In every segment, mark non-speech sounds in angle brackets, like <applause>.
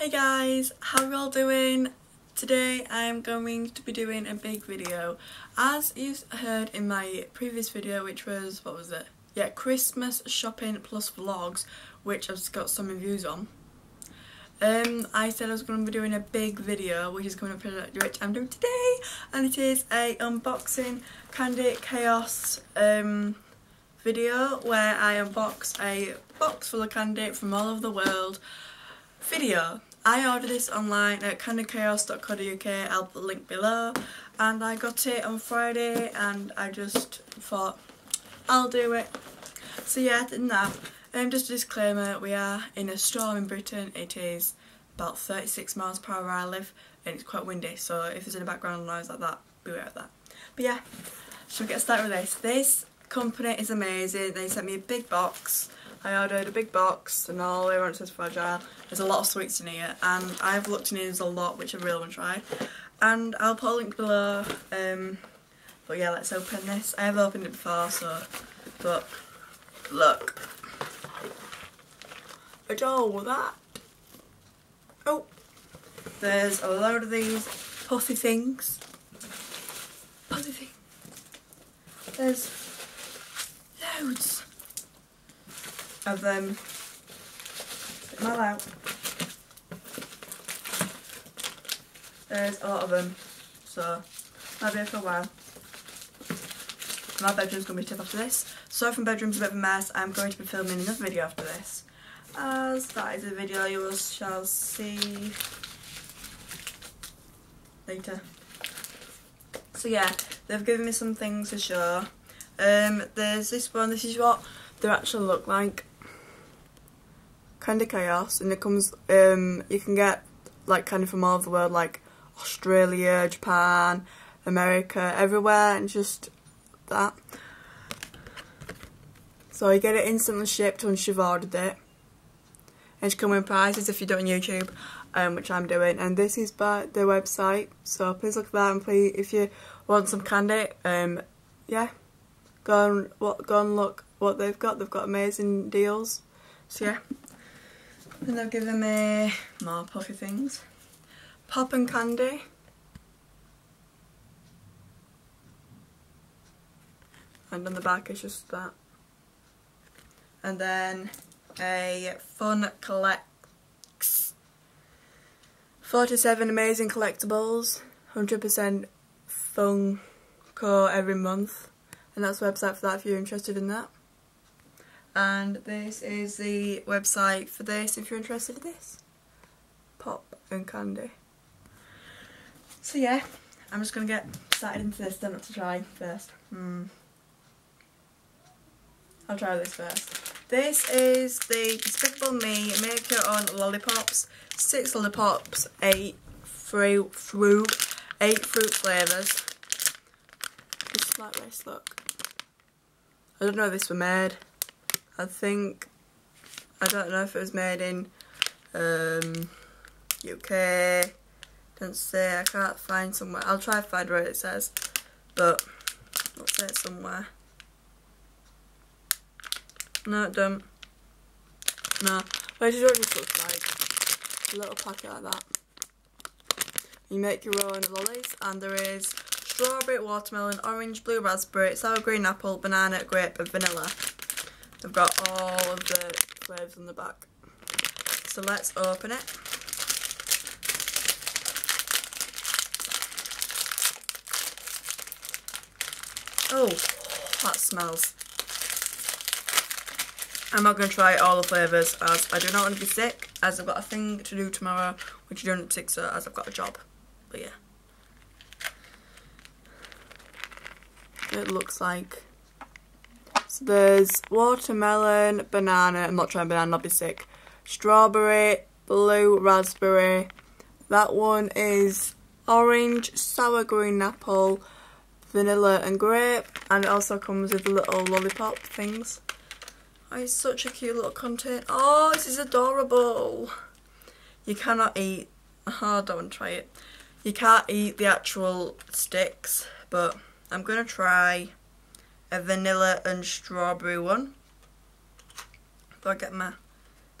Hey guys, how are you all doing? Today I'm going to be doing a big video. As you heard in my previous video, which was, what was it? Yeah, Christmas shopping plus vlogs, which I've got some reviews on. Um, I said I was going to be doing a big video, which is coming up, which I'm doing today, and it is a unboxing Candy Chaos um, video where I unbox a box full of candy from all over the world video. I ordered this online at candychaos.co.uk, I'll put the link below, and I got it on Friday and I just thought, I'll do it. So yeah, than that, um, just a disclaimer, we are in a storm in Britain, it is about 36 miles per hour where I live, and it's quite windy, so if there's any background noise like that, beware of that. But yeah, should we get started with this? This company is amazing, they sent me a big box, I ordered a big box and all the says fragile. There's a lot of sweets in here and I've looked in there's a lot which I really want to try. And I'll put a link below. Um, but yeah, let's open this. I have opened it before so, but look. Adore that. Oh, there's a load of these puffy things. Puffy things. There's loads of them them all out. There's a lot of them, so might be here for a while. My bedroom's going to be tip after this. So from bedroom's a bit of a mess, I'm going to be filming another video after this. As that is a video you shall see later. So yeah, they've given me some things to show. Um, there's this one, this is what they actually look like. Candy Chaos and it comes um you can get like kind of from all over the world like Australia, Japan, America, everywhere and just that. So you get it instantly shipped once you've ordered it. And it's coming prices if you do it on YouTube, um, which I'm doing. And this is by their website, so please look at that and please, if you want some candy, um, yeah, go and, what, go and look what they've got. They've got amazing deals. So yeah. And they've given me more puffy things. Pop n Candy. And on the back is just that. And then a fun collects 47 amazing collectibles, 100% Funko every month. And that's the website for that if you're interested in that and this is the website for this if you're interested in this. Pop n Candy. So yeah I'm just gonna get started into this. Then to try first. Hmm. I'll try this first. This is the Despicable Me make your own lollipops. Six lollipops eight fruit fruit eight fruit flavours just like this look. I don't know if this were made I think, I don't know if it was made in um, UK, don't say, I can't find somewhere, I'll try to find where it says, but say it somewhere. No, it don't. No, but it looks like, a little packet like that. You make your own lollies, and there is strawberry, watermelon, orange, blue raspberry, sour green apple, banana, grape and vanilla. They've got all of the flavours on the back. So let's open it. Oh, that smells. I'm not going to try all the flavours as I do not want to be sick as I've got a thing to do tomorrow which you don't sick so as I've got a job. But yeah. It looks like there's watermelon, banana, I'm not trying banana, I'll be sick. Strawberry, blue raspberry. That one is orange, sour green apple, vanilla and grape. And it also comes with little lollipop things. Oh, it's such a cute little container. Oh, this is adorable. You cannot eat, <laughs> oh, I don't want to try it. You can't eat the actual sticks, but I'm going to try a vanilla and strawberry one. So I get my,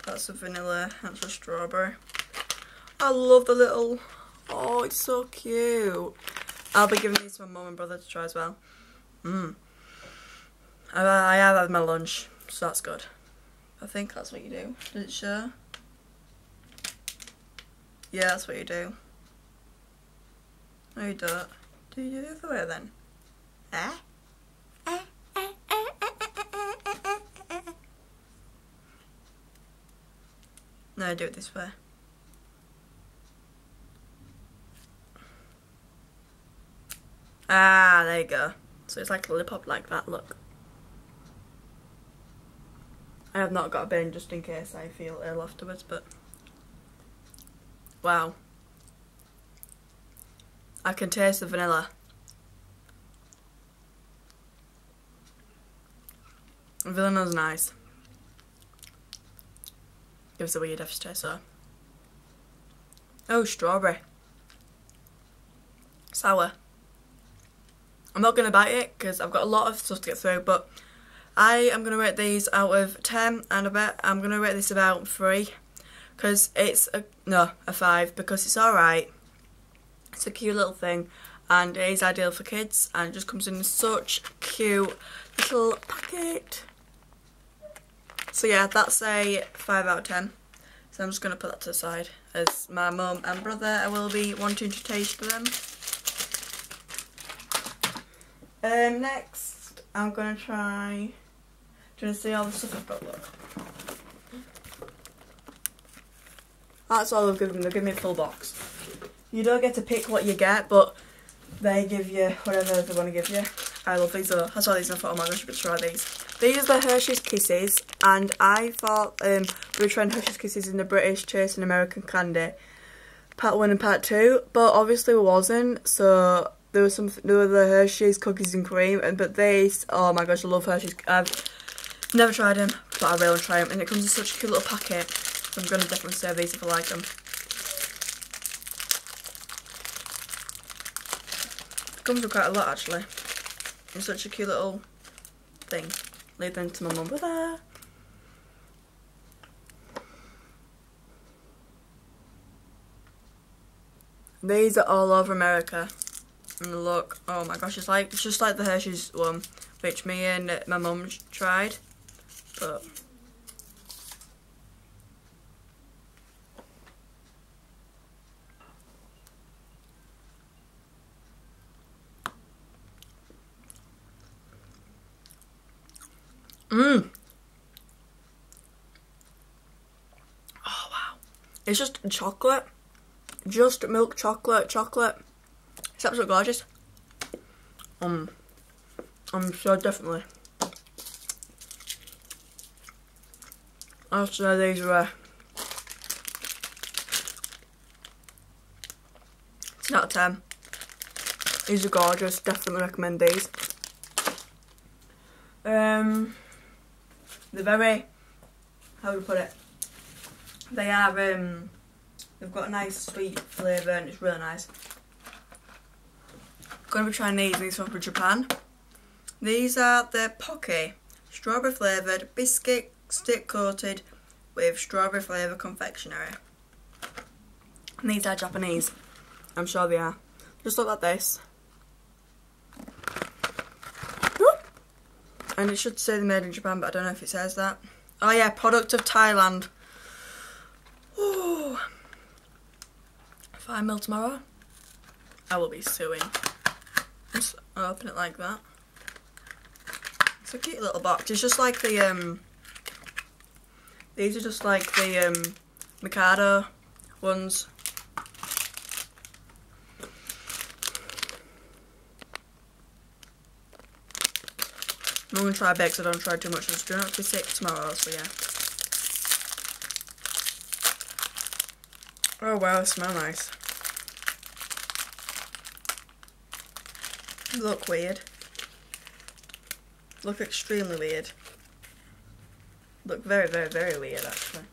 that's a vanilla, that's a strawberry. I love the little, oh, it's so cute. I'll be giving these to my mum and brother to try as well. Mmm. I, I have had my lunch, so that's good. I think that's what you do. Does it show? Yeah, that's what you do. No, you don't. Do you do the other way then? Eh? No, do it this way. Ah, there you go. So it's like a lip lollipop like that, look. I have not got a bin just in case I feel ill afterwards, but... Wow. I can taste the vanilla. Vanilla's nice. Gives a weird aftertaste though. Oh, strawberry. Sour. I'm not going to bite it because I've got a lot of stuff to get through, but I am going to rate these out of 10 and I bet I'm going to rate this about 3 because it's a, no, a 5 because it's alright. It's a cute little thing and it is ideal for kids and it just comes in such cute little packet. So yeah, that's a 5 out of 10. So I'm just going to put that to the side as my mum and brother I will be wanting to taste them. Um, next, I'm going to try... Do you want to see all the stuff I've got? Look. That's all they've given me. They've given me a full box. You don't get to pick what you get, but they give you whatever they want to give you. I love these though. I saw these and I thought, oh my gosh, I could try these. These are the Hershey's Kisses, and I thought um, we were trying Hershey's Kisses in the British Chase and American Candy, part one and part two, but obviously we wasn't, so there was some, there were the Hershey's cookies and cream, and but these, oh my gosh, I love Hershey's, I've never tried them, but I really want to try them, and it comes in such a cute little packet, I'm to definitely save these if I like them. It comes with quite a lot actually, it's such a cute little thing leave them to my mum brother. These are all over America. And look, oh my gosh, it's like it's just like the Hershey's one, which me and my mum tried. But Mmm. Oh wow. It's just chocolate. Just milk chocolate, chocolate. It's absolutely gorgeous. Um, I'm so definitely. I'll say these were. It's not 10. These are gorgeous. Definitely recommend these. Um they're very how do I put it? They are um they've got a nice sweet flavour and it's really nice. Gonna be trying these, these are from Japan. These are the Pocky strawberry flavoured biscuit stick coated with strawberry flavour confectionery. And these are Japanese. I'm sure they are. Just look like this. And it should say they're made in Japan, but I don't know if it says that. Oh yeah, product of Thailand. Ooh. I mill tomorrow, I will be suing. Just open it like that. It's a cute little box. It's just like the um. These are just like the um Mikado ones. I'm going to try bit because I don't try too much. I'm going to be sick tomorrow, so yeah. Oh wow, it smells nice. Look weird. Look extremely weird. Look very, very, very weird actually.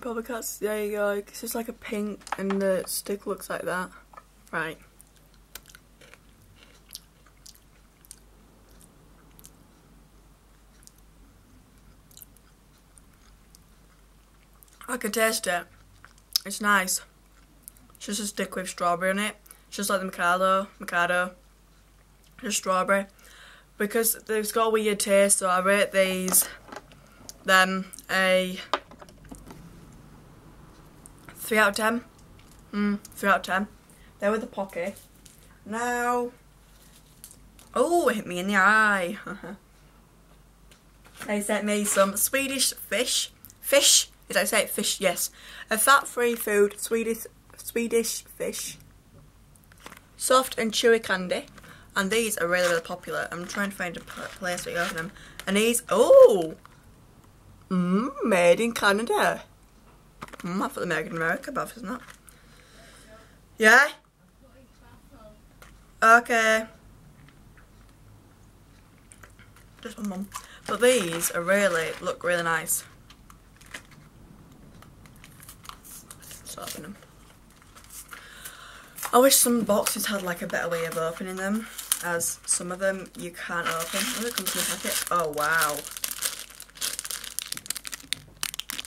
Probably there you go, it's just like a pink and the stick looks like that. Right. I can taste it. It's nice. It's just a stick with strawberry in it. It's just like the Mikado, Mikado, just strawberry. Because they've got a weird taste, so I rate these, them, a 3 out of 10. Mm, 3 out of 10. There with the pocket. Now, oh, it hit me in the eye. <laughs> they sent me some Swedish fish. Fish, did I say fish? Yes. A fat-free food, Swedish, Swedish fish. Soft and chewy candy. And these are really, really popular. I'm trying to find a place to open them. And these, oh! Mmm, made in Canada. Mmm, I thought they made in America, but isn't that? Yeah? Okay. Just one mum. But these are really, look really nice. Open them. I wish some boxes had like a better way of opening them, as some of them you can't open. Oh, it comes in a packet. Oh wow.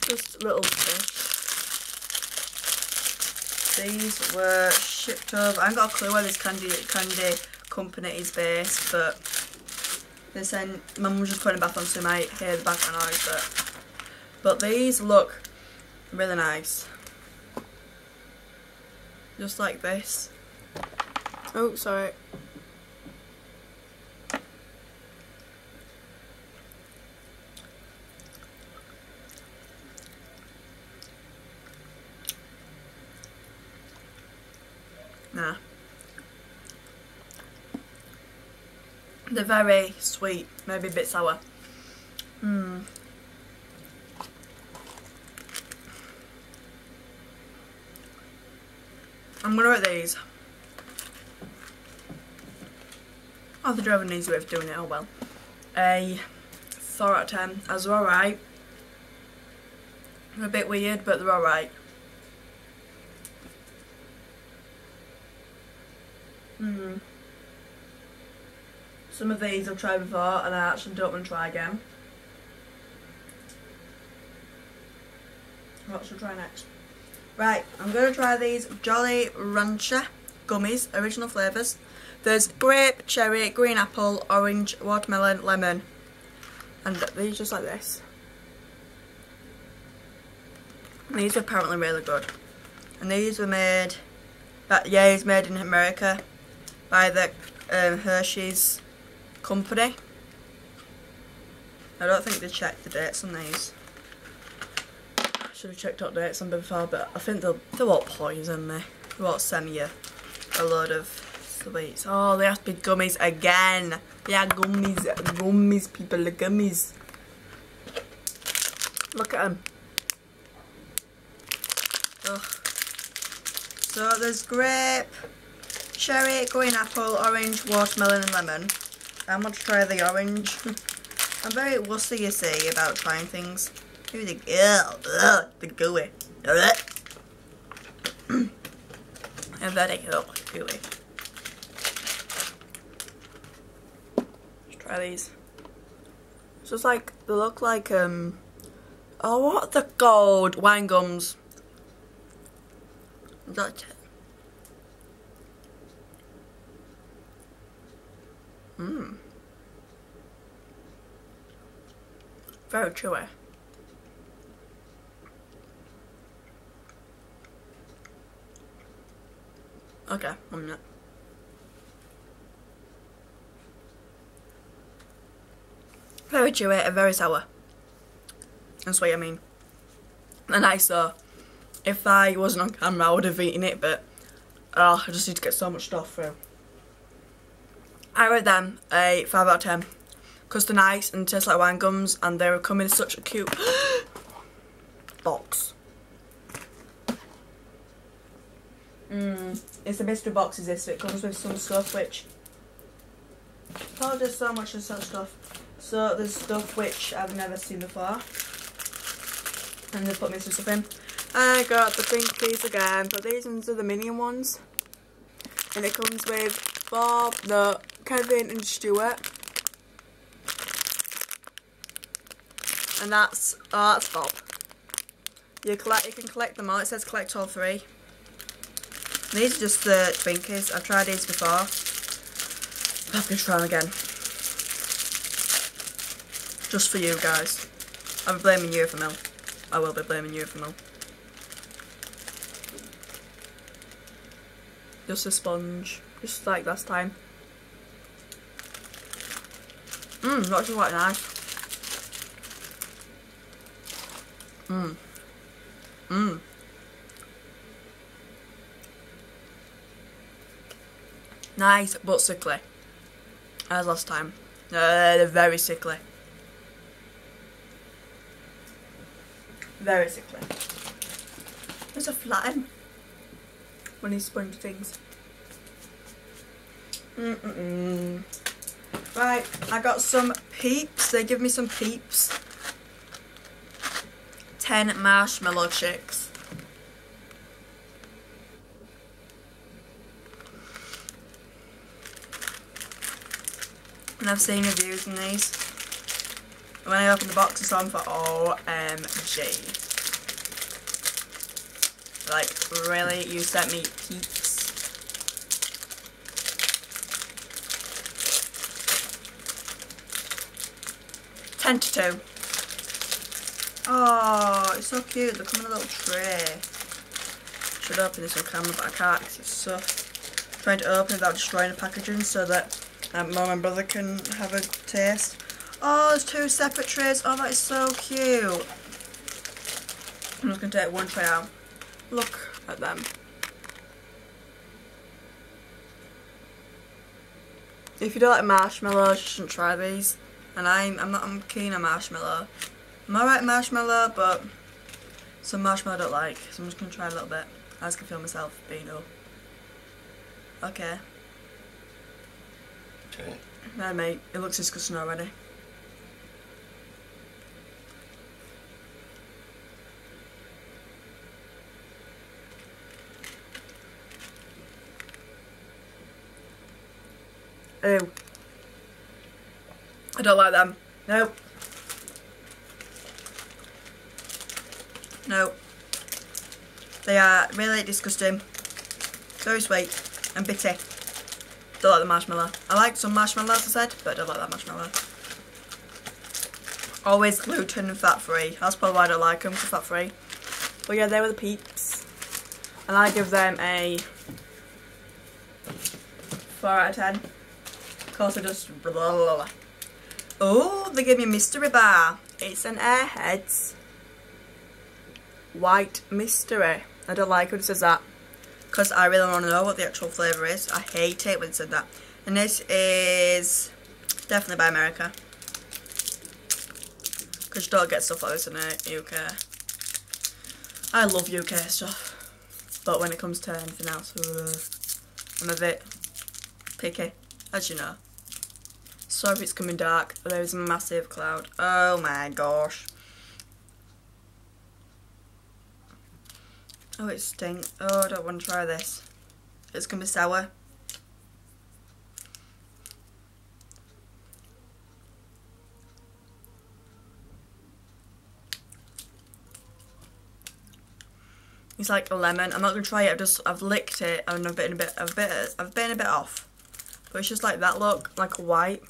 Just little fish. These were shipped over. I haven't got a clue where this candy candy company is based, but they sent. Mum was just putting it back on, so you might hear the background noise. But but these look really nice, just like this. Oh, sorry. Nah. They're very sweet, maybe a bit sour. Hmm. I'm gonna write these. Oh, the driver needs a way of doing it, oh well. A 4 out of 10, as they're alright. They're a bit weird, but they're alright. Hmm. Some of these I've tried before and I actually don't want to try again. What should I try next? Right, I'm going to try these Jolly Rancher gummies, original flavours. There's grape, cherry, green apple, orange, watermelon, lemon. And these just like this. These are apparently really good. And these were made, that yeah, it's made in America by the um, Hershey's company. I don't think they checked the dates on these. Should have checked out dates on before, but I think they'll they won't poison me. They won't send you a load of sweets. Oh, they have to be gummies again. Yeah, gummies, gummies, people, gummies. Look at them. Ugh. So there's grape, cherry, green apple, orange, watermelon and lemon. I'm going to try the orange. <laughs> I'm very wussy, you see, about trying things. Maybe the, ugh, the gooey. I'm very ugh, gooey. Let's try these. It's just like, they look like, um, oh, what the gold wine gums. That's. Mmm. Very chewy. Okay, one minute. Very chewy and very sour. That's what I mean. And I saw, if I wasn't on camera I would have eaten it, but oh, I just need to get so much stuff through. I rate them a 5 out of 10 because they're nice and taste like wine gums and they come in such a cute <gasps> box. Mmm, it's a mystery box is this so it comes with some stuff which oh there's so much of such stuff. So there's stuff which I've never seen before. And they put me some stuff in. I got the Twinkies again, but these ones are the minion ones. And it comes with Bob, the Kevin and Stuart. And that's, oh, that's Bob. You collect. You can collect them all. It says collect all three. These are just the Twinkies. I've tried these before. I'm gonna try them again. Just for you guys. I'm blaming you for Mill. I will be blaming you for Mill. Just a sponge. Just like last time. Mmm, actually quite nice. Mmm. Mmm. Nice, but sickly. As last time. Uh, very sickly. Very sickly. There's a flatten when he sponge things. Mm -mm -mm. Right, I got some peeps. They give me some peeps. 10 marshmallow chicks. And I've seen reviews on these. When I opened the box I saw them for OMG. Like, really? You sent me peeps? Ten to two. Oh, it's so cute. They come in a little tray. Should open this on camera, but I can't because it's so... Trying to open it without destroying the packaging so that um, mum and brother can have a taste. Oh, there's two separate trays. Oh, that is so cute. I'm just going to take one tray out. Look at them. If you don't like marshmallows, you shouldn't try these. And I'm, I'm not I'm keen on marshmallow. I'm alright marshmallow, but some marshmallow I don't like. So I'm just going to try a little bit. I just can feel myself being ill. Okay. Okay. No, mate, it looks disgusting already. Ew. I don't like them. Nope. No. They are really disgusting. Very sweet and bitter. Don't like the marshmallow. I like some marshmallows, I said, but I don't like that marshmallow. Always gluten and fat free. That's probably why I don't like them, because fat free. But yeah, they were the peeps. And I give them a 4 out of 10. Of course, I just blah, blah, blah. Oh, they gave me a mystery bar. It's an Airheads White Mystery. I don't like when it says that because I really want to know what the actual flavour is. I hate it when it said that. And this is definitely by America. Because you don't get stuff like this in the UK. I love UK stuff. But when it comes to anything else, uh, I'm a bit picky, as you know. Sorry if it's coming dark, there's a massive cloud. Oh my gosh. Oh, it stinks. Oh, I don't want to try this. It's going to be sour. It's like a lemon. I'm not gonna try it. I've just I've licked it and I've been a bit I've bit I've been a bit off. But it's just like that look, like a white.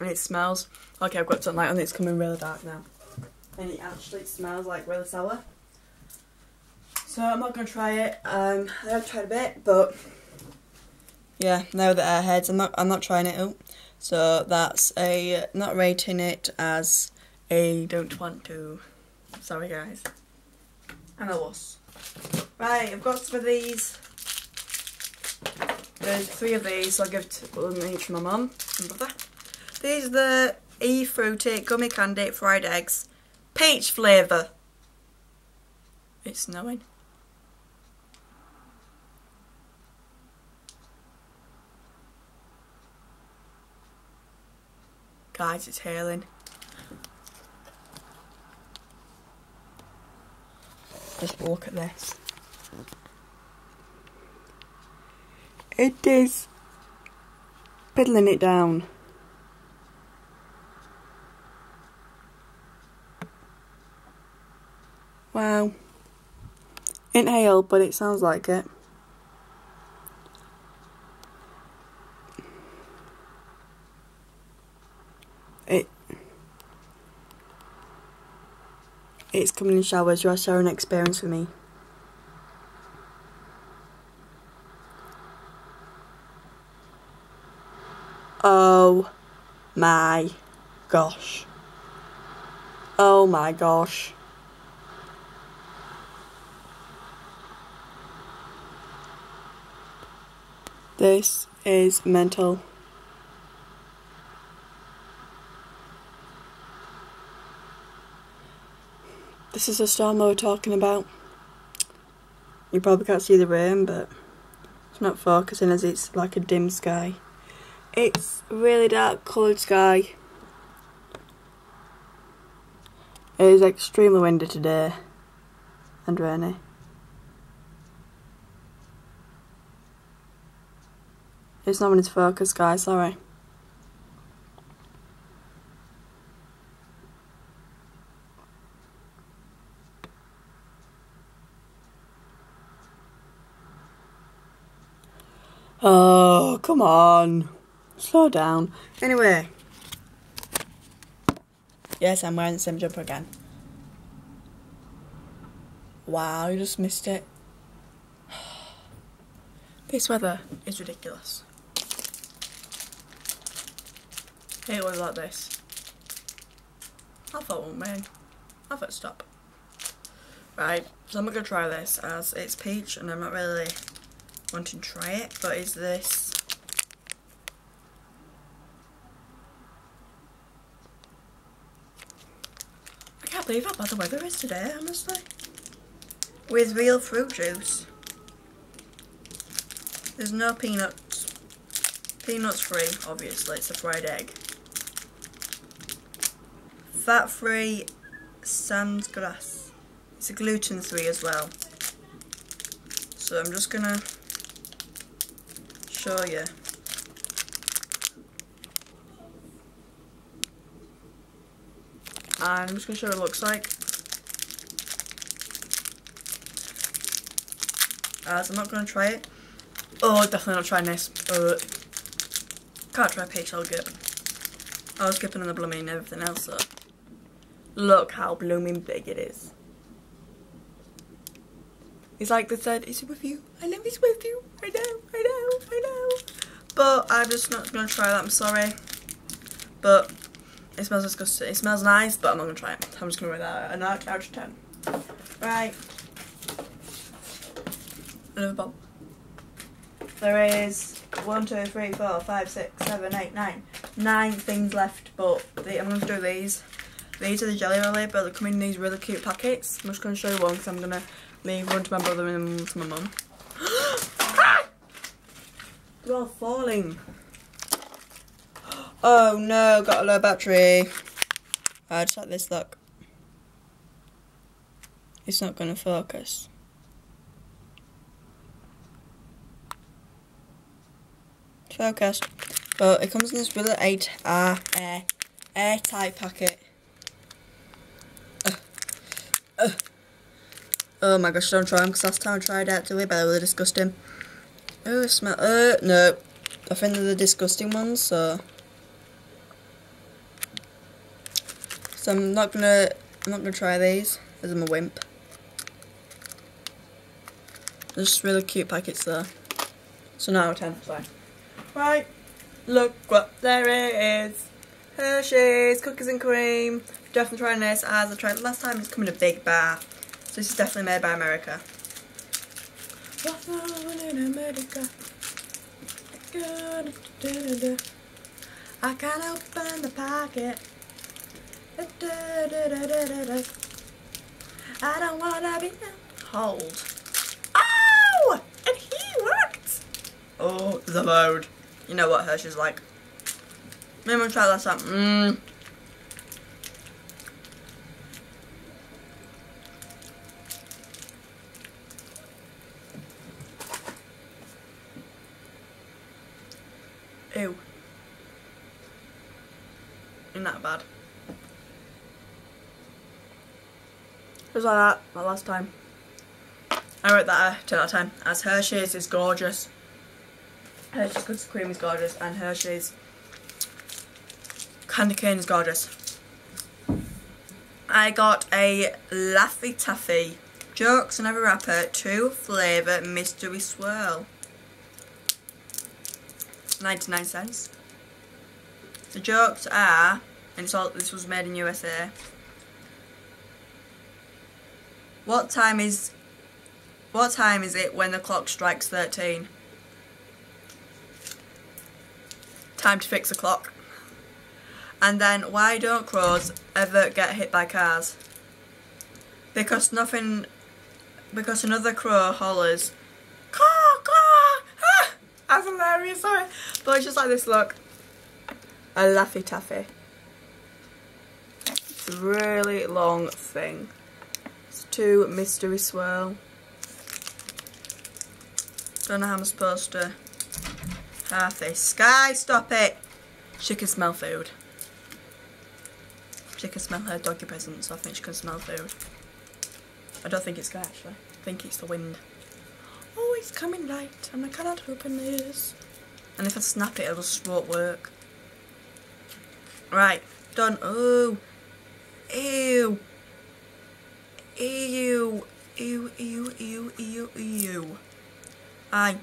And it smells. Okay, I've got some light on it. It's coming really dark now. And it actually smells like really sour. So I'm not going to try it. Um, I have tried a bit, but yeah, now the airheads, I'm not, I'm not trying it out. So that's a, not rating it as a don't want to. Sorry guys. And a loss. Right, I've got some of these. There's three of these, so I'll give one each to my mum and brother. These are the E Fruity Gummy Candy Fried Eggs. Peach flavour. It's snowing. Guys, it's hailing. Just look at this. It is piddling it down. Wow. Inhale, but it sounds like it. It coming in showers. You're sharing experience with me. Oh my gosh. Oh my gosh. This is mental. This is the storm we were talking about. You probably can't see the rain, but it's not focusing as it's like a dim sky. It's really dark coloured sky. It is extremely windy today and rainy. It's not when it's focused, guys, sorry. Oh, come on. Slow down. Anyway. Yes, I'm wearing the same jumper again. Wow, you just missed it. <sighs> This weather is ridiculous. Hate weather like this. I thought it won't rain. I thought stop. Right, so I'm going to try this as it's peach and I'm not really wanting to try it, but is this I can't believe how bad the weather is today, honestly. With real fruit juice. There's no peanuts. Peanuts free, obviously, it's a fried egg. Fat free sans grass. It's a gluten free as well. So I'm just gonna show you. I'm just gonna show you what it looks like. As I'm not gonna try it. Oh, definitely not trying this. Uh, can't try peach, I'll get. I was skipping on the blooming and everything else, so. Look how blooming big it is. It's like they said, is it with you? I know it's with you. I know, I know, I know. But I'm just not going to try that, I'm sorry. But it smells disgusting. It smells nice, but I'm not going to try it. I'm just to rate that an out of 10. Right. Another bomb. There is one, two, three, four, five, six, seven, eight, nine. Nine things left, but the, I'm to do these. These are the Jelly Roll, but they come in these really cute packets. I'm just going to show you one because I'm going to leave one to my brother and one to my mum. <gasps> Ah! They're all falling. Oh no, got a low battery. I just like this, look. It's not going to focus. Focused. But it comes in this really eight uh, air airtight packet. Uh, uh. Oh my gosh, don't try them because last time I tried out to it, but they were disgusting. Oh, smell. Uh, no. I think they're the disgusting ones, so. So I'm not gonna, I'm not gonna try these as I'm a wimp. They're just really cute packets though. So now 10, sorry. Right, look what there it is. Hershey's cookies and cream. Definitely trying this as I tried last time. It's coming in a big bar. So this is definitely made by America. in America. I can't open the pocket. I don't wanna be hold. Oh! And he worked! Oh, the mode. You know what Hershey's like. Maybe I'll try that time. Mmm. Ew. Just like that, like last time. I wrote that uh, to that time as Hershey's is gorgeous. Hershey's Cookies Cream is gorgeous and Hershey's Candy Cane is gorgeous. I got a Laffy Taffy Jokes and Every Wrapper 2 flavour mystery swirl. 99 cents. The jokes are, and it's all, this was made in USA. What time is, what time is it when the clock strikes 13? Time to fix the clock. And then, why don't crows ever get hit by cars? Because nothing, because another crow hollers, caw, caw, ah! That's hilarious, sorry. But it's just like this look. A Laffy Taffy. It's a really long thing. Two mystery swirl. Don't know how I'm supposed to half this. Sky, stop it! She can smell food. She can smell her doggy present, so I think she can smell food. I don't think it's Sky actually. I think it's the wind. Oh, it's coming light and I cannot open this. And if I snap it, it'll just won't work. Right, done. Oh, ew. Ew. Ew, ew, ew, ew, ew. I,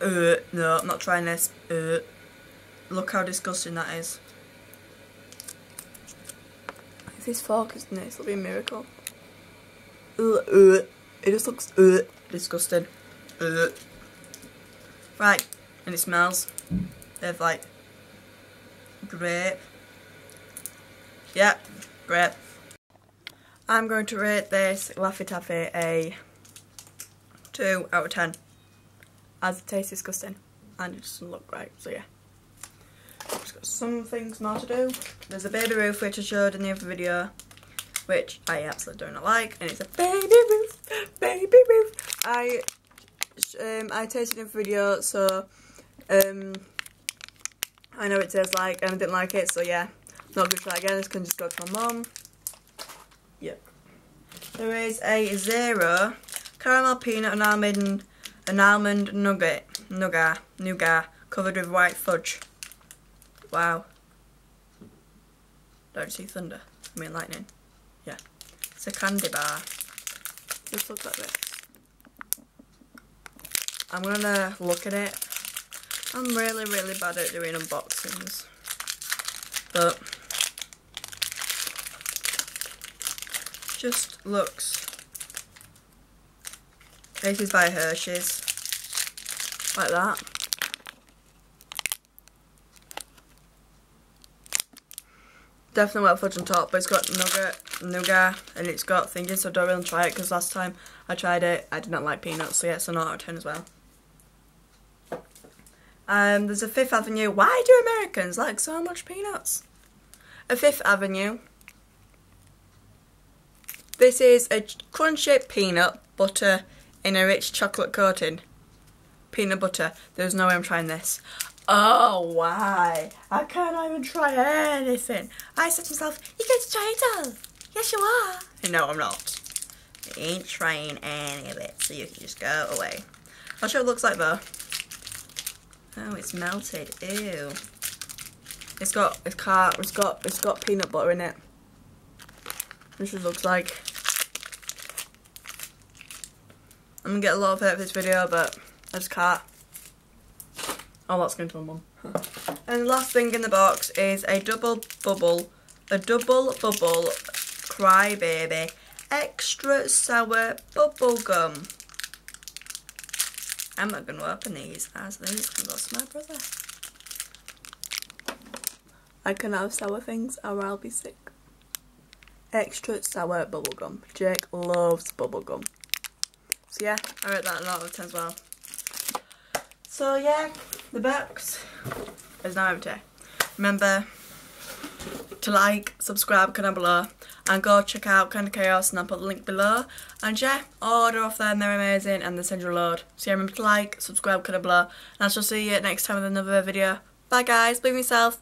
uh, no, I'm not trying this. Uh, look how disgusting that is. If this fork is nice, it'll be a miracle. Uh, uh, it just looks uh, disgusting. Uh. Right, and it smells of like grape. Yeah, grape. I'm going to rate this Laffy Taffy a 2 out of 10 as it tastes disgusting and it doesn't look right, so yeah. Just got some things more to do. There's a Baby Ruth which I showed in the other video which I absolutely do not like and it's a Baby Ruth, Baby Ruth. I um, I tasted in the video so um, I know it tastes like and I didn't like it so yeah, not going to try again, this can just go to my mum. There is a zero caramel peanut and almond an almond nugget nougat nougat covered with white fudge. Wow. Don't see thunder? I mean lightning. Yeah. It's a candy bar. Just look like this. I'm gonna look at it. I'm really, really bad at doing unboxings. But just looks this is by Hershey's like that. Definitely wet fudge on top but it's got nougat, nougat and it's got thinking so don't really try it because last time I tried it I did not like peanuts so yeah it's a 9 out of 10 as well. Um, there's a Fifth Avenue. Why do Americans like so much peanuts? A Fifth Avenue this is a crunchy peanut butter in a rich chocolate coating. Peanut butter. There's no way I'm trying this. Oh, why? I can't even try anything. I said to myself, you get to try it all. Yes, you are. No, I'm not. I ain't trying any of it, so you can just go away. I'll show what it looks like though. Oh, it's melted. Ew. It's got it's got it's got it's got peanut butter in it. This is looks like. I'm gonna get a lot of hate for this video, but I just can't. Oh, that's going to my mum. and the last thing in the box is a double bubble, a double bubble crybaby extra sour bubble gum. I'm not going to open these as these can go to my brother. I can have sour things or I'll be sick. Extra sour bubblegum. Jake loves bubblegum. So yeah, I wrote that a lot of 10 as well. So yeah, the box is now empty. Remember to like, subscribe, comment below, and go check out Candy Chaos and I'll put the link below. And yeah, order off them, they're amazing and they send you a load. So yeah, remember to like, subscribe, comment below, and I shall see you next time with another video. Bye guys, be myself.